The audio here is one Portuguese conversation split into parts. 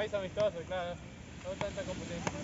país amistoso, claro. No tanta competencia.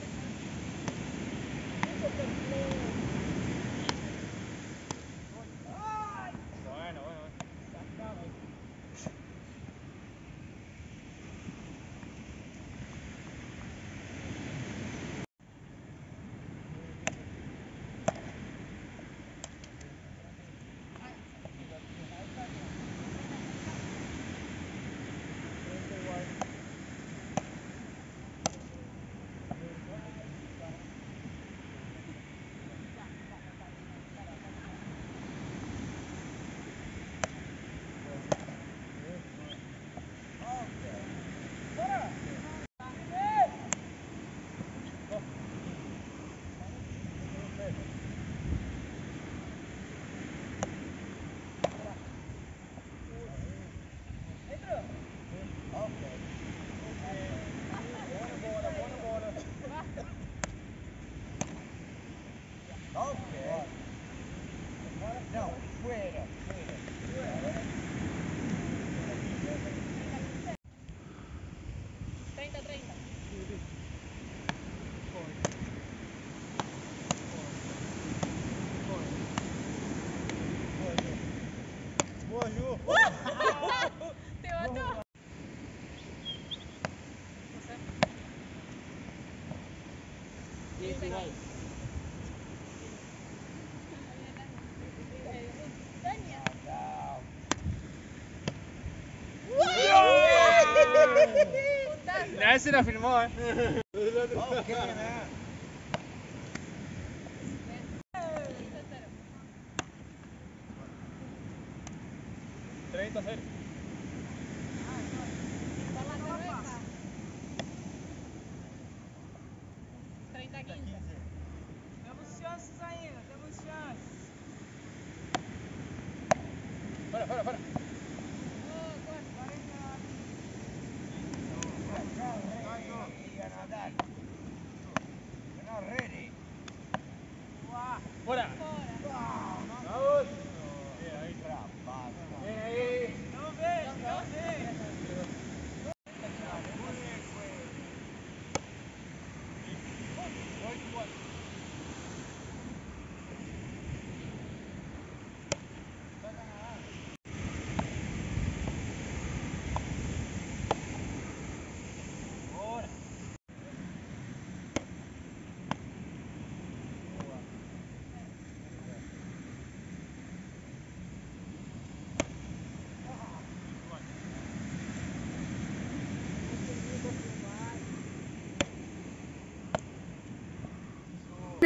Te mató. Nadie se la firmó, eh. straight ahead.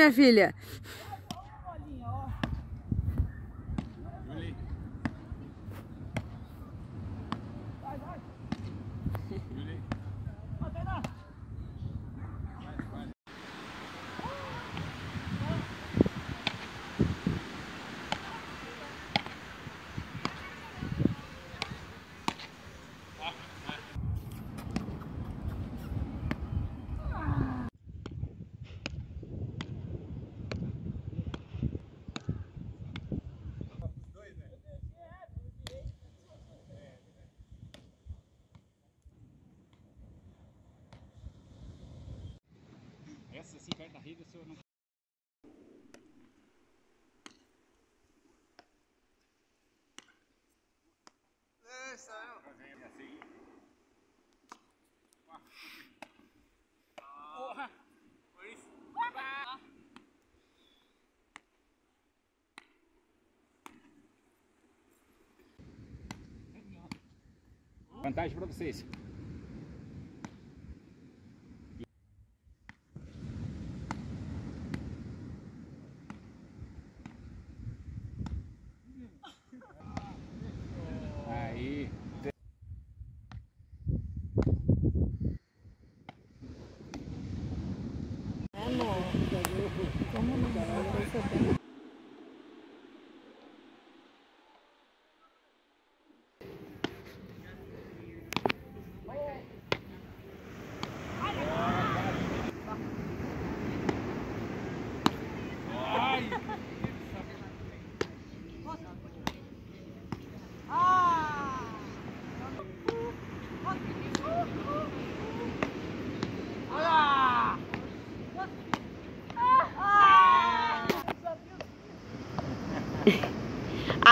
Minha filha. Essa assim perto da rede, o senhor não. Vantagem para vocês.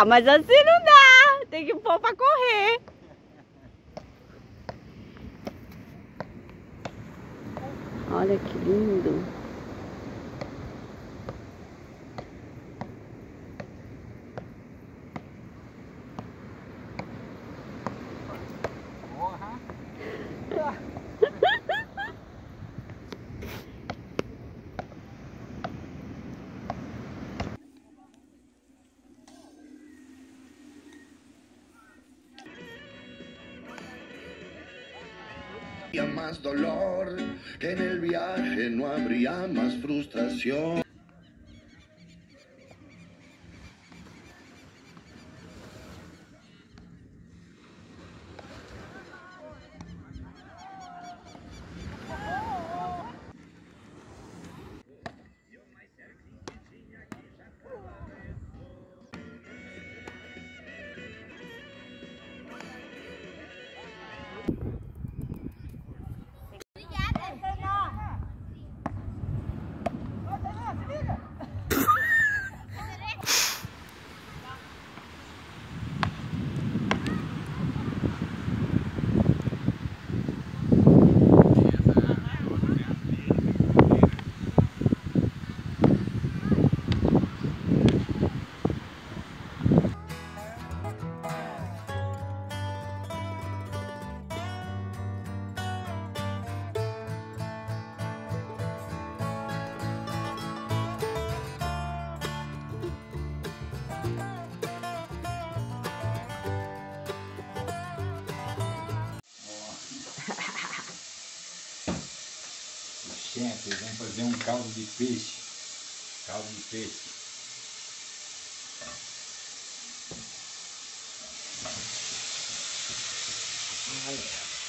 Ah, mas assim não dá. Tem que pôr pra correr. Olha que lindo. Porra. Habría más dolor, que en el viaje no habría más frustración. quente, fazer um caldo de peixe. Caldo de peixe. Olha.